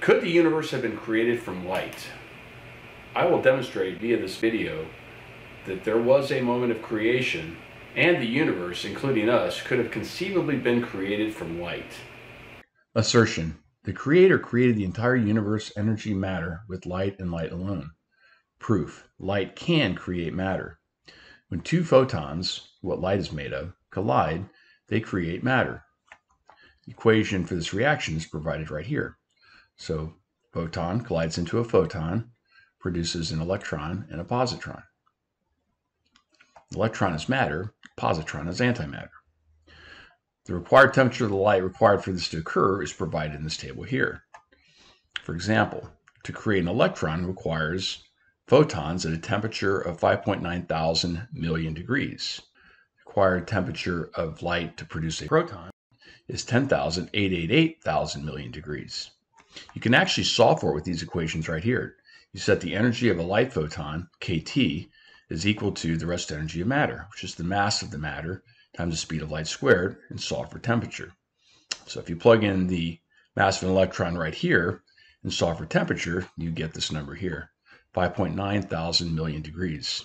Could the universe have been created from light? I will demonstrate via this video that there was a moment of creation and the universe, including us, could have conceivably been created from light. Assertion. The Creator created the entire universe, energy, matter, with light and light alone. Proof. Light can create matter. When two photons, what light is made of, collide, they create matter. The equation for this reaction is provided right here. So photon collides into a photon, produces an electron and a positron. Electron is matter, positron is antimatter. The required temperature of the light required for this to occur is provided in this table here. For example, to create an electron requires photons at a temperature of 5.9 thousand million degrees. Required temperature of light to produce a proton is 10,888 thousand million degrees. You can actually solve for it with these equations right here. You set the energy of a light photon, kT, is equal to the rest energy of matter, which is the mass of the matter times the speed of light squared, and solve for temperature. So if you plug in the mass of an electron right here and solve for temperature, you get this number here, 5.9 thousand million degrees.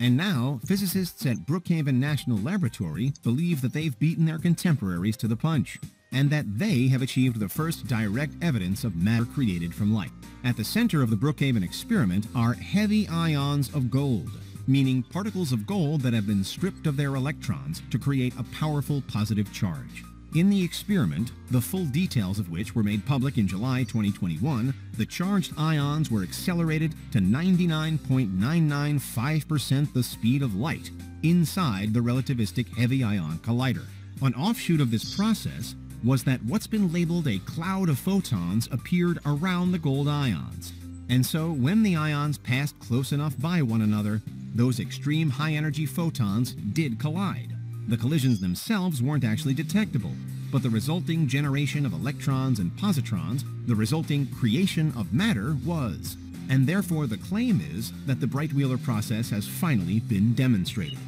And now, physicists at Brookhaven National Laboratory believe that they've beaten their contemporaries to the punch, and that they have achieved the first direct evidence of matter created from light. At the center of the Brookhaven experiment are heavy ions of gold, meaning particles of gold that have been stripped of their electrons to create a powerful positive charge. In the experiment, the full details of which were made public in July 2021, the charged ions were accelerated to 99.995% the speed of light inside the relativistic heavy ion collider. An offshoot of this process was that what's been labeled a cloud of photons appeared around the gold ions. And so when the ions passed close enough by one another, those extreme high energy photons did collide. The collisions themselves weren't actually detectable, but the resulting generation of electrons and positrons, the resulting creation of matter, was. And therefore, the claim is that the Breit-Wheeler process has finally been demonstrated.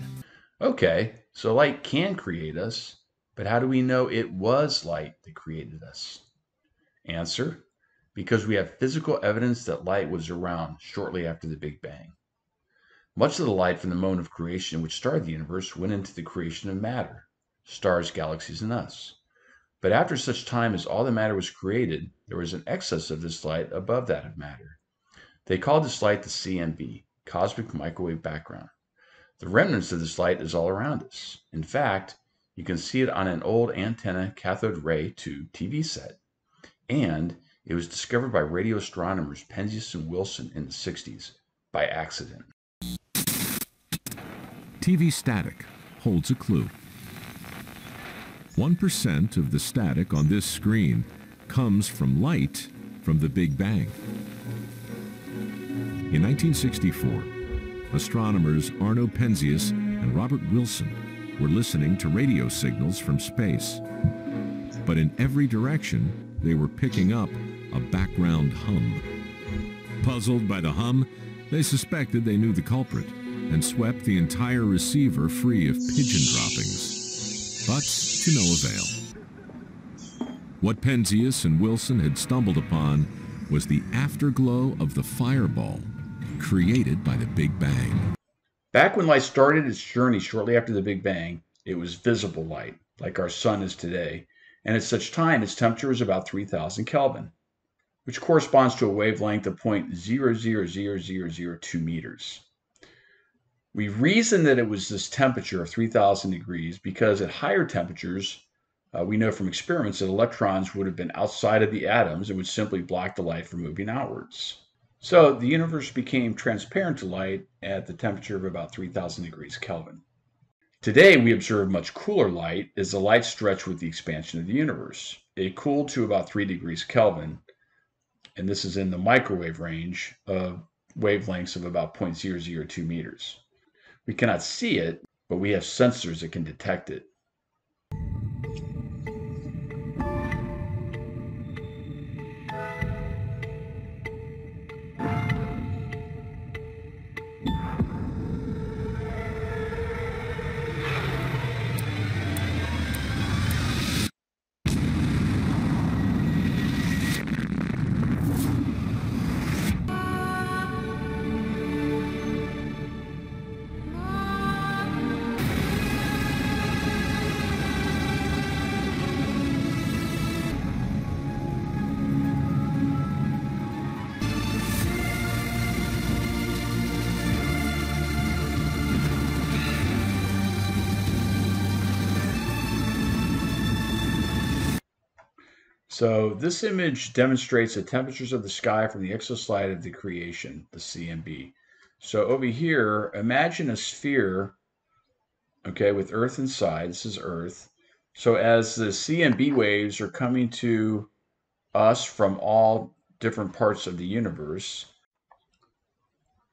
Okay, so light can create us, but how do we know it was light that created us? Answer because we have physical evidence that light was around shortly after the Big Bang. Much of the light from the moment of creation which started the universe went into the creation of matter, stars, galaxies, and us. But after such time as all the matter was created, there was an excess of this light above that of matter. They called this light the CMB, cosmic microwave background. The remnants of this light is all around us. In fact, you can see it on an old antenna cathode ray tube TV set. And it was discovered by radio astronomers Penzias and Wilson in the 60s by accident. TV static holds a clue. 1% of the static on this screen comes from light from the Big Bang. In 1964, astronomers Arno Penzias and Robert Wilson were listening to radio signals from space. But in every direction, they were picking up a background hum. Puzzled by the hum, they suspected they knew the culprit and swept the entire receiver free of pigeon droppings, but to no avail. What Penzias and Wilson had stumbled upon was the afterglow of the fireball created by the Big Bang. Back when light started its journey shortly after the Big Bang, it was visible light, like our sun is today, and at such time its temperature was about 3000 Kelvin, which corresponds to a wavelength of 0.000002 meters. We reason that it was this temperature of 3000 degrees because at higher temperatures, uh, we know from experiments that electrons would have been outside of the atoms and would simply block the light from moving outwards. So the universe became transparent to light at the temperature of about 3000 degrees Kelvin. Today, we observe much cooler light as the light stretched with the expansion of the universe. It cooled to about 3 degrees Kelvin, and this is in the microwave range of wavelengths of about 0.002 meters. We cannot see it, but we have sensors that can detect it. So this image demonstrates the temperatures of the sky from the exoslide of the creation, the CMB. So over here, imagine a sphere, okay, with Earth inside. This is Earth. So as the CMB waves are coming to us from all different parts of the universe,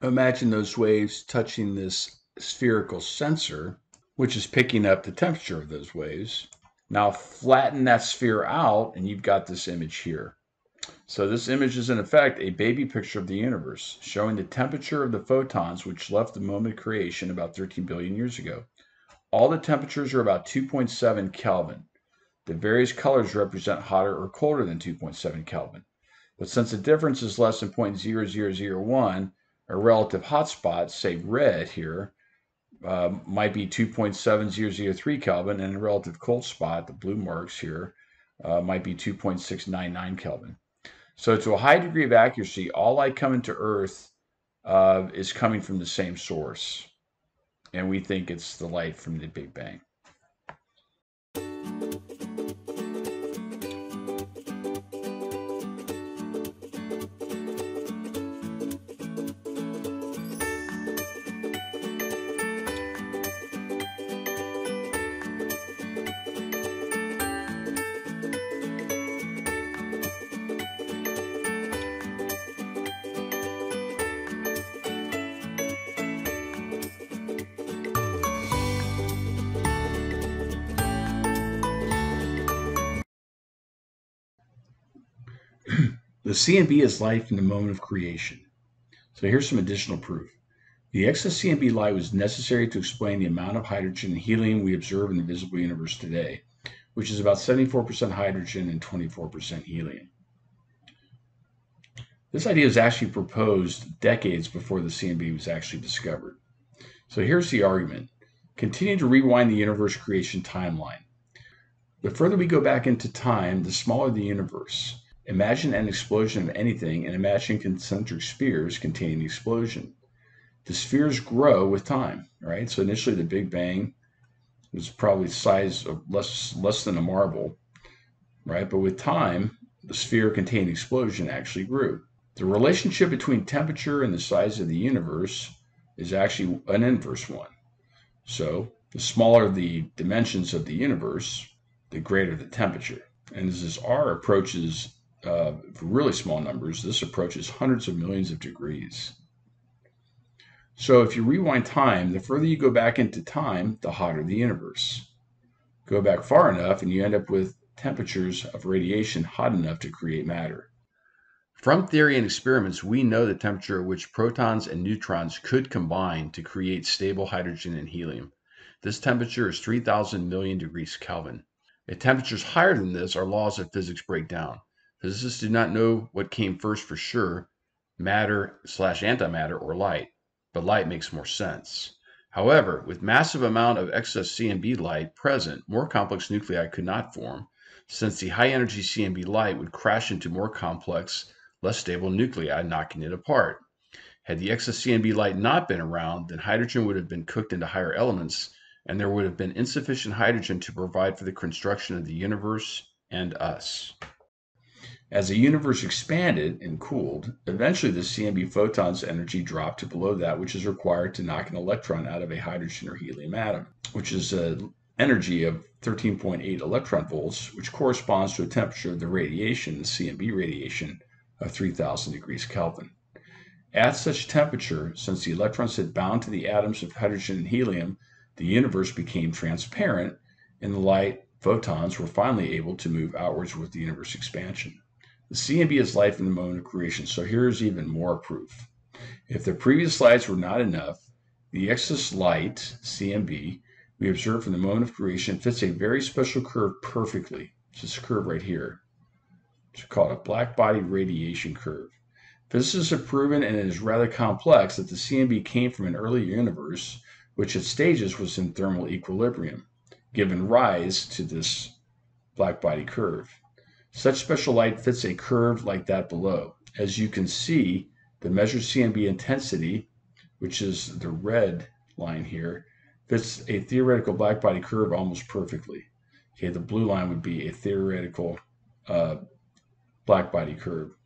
imagine those waves touching this spherical sensor, which is picking up the temperature of those waves. Now flatten that sphere out and you've got this image here. So this image is in effect a baby picture of the universe, showing the temperature of the photons which left the moment of creation about 13 billion years ago. All the temperatures are about 2.7 Kelvin. The various colors represent hotter or colder than 2.7 Kelvin. But since the difference is less than 0.0001, a relative hotspot, say red here, uh, might be 2.7003 Kelvin, and a relative cold spot, the blue marks here, uh, might be 2.699 Kelvin. So to a high degree of accuracy, all light coming to Earth uh, is coming from the same source. And we think it's the light from the Big Bang. The CMB is light from the moment of creation. So here's some additional proof. The excess CMB light was necessary to explain the amount of hydrogen and helium we observe in the visible universe today, which is about 74% hydrogen and 24% helium. This idea was actually proposed decades before the CMB was actually discovered. So here's the argument. Continue to rewind the universe creation timeline. The further we go back into time, the smaller the universe. Imagine an explosion of anything and imagine concentric spheres containing the explosion. The spheres grow with time, right? So initially the Big Bang was probably the size of less less than a marble, right? But with time, the sphere containing explosion actually grew. The relationship between temperature and the size of the universe is actually an inverse one. So the smaller the dimensions of the universe, the greater the temperature. And as R approaches uh, really small numbers, this approaches hundreds of millions of degrees. So if you rewind time, the further you go back into time, the hotter the universe. Go back far enough and you end up with temperatures of radiation hot enough to create matter. From theory and experiments, we know the temperature at which protons and neutrons could combine to create stable hydrogen and helium. This temperature is 3,000 million degrees Kelvin. At temperatures higher than this, our laws of physics break down. Physicists do not know what came first for sure, matter slash antimatter or light, but light makes more sense. However, with massive amount of excess CMB light present, more complex nuclei could not form, since the high energy CMB light would crash into more complex, less stable nuclei, knocking it apart. Had the excess CMB light not been around, then hydrogen would have been cooked into higher elements, and there would have been insufficient hydrogen to provide for the construction of the universe and us. As the universe expanded and cooled, eventually the CMB photon's energy dropped to below that which is required to knock an electron out of a hydrogen or helium atom, which is an energy of 13.8 electron volts, which corresponds to a temperature of the radiation, the CMB radiation, of 3000 degrees Kelvin. At such temperature, since the electrons had bound to the atoms of hydrogen and helium, the universe became transparent, and the light photons were finally able to move outwards with the universe expansion. The CMB is light from the moment of creation, so here's even more proof. If the previous slides were not enough, the excess light, CMB, we observe from the moment of creation fits a very special curve perfectly. It's this curve right here. It's called a black body radiation curve. Physicists have proven, and it is rather complex, that the CMB came from an early universe, which at stages was in thermal equilibrium, giving rise to this black body curve. Such special light fits a curve like that below. As you can see, the measured CMB intensity, which is the red line here, fits a theoretical blackbody curve almost perfectly. Okay, the blue line would be a theoretical uh, black body curve.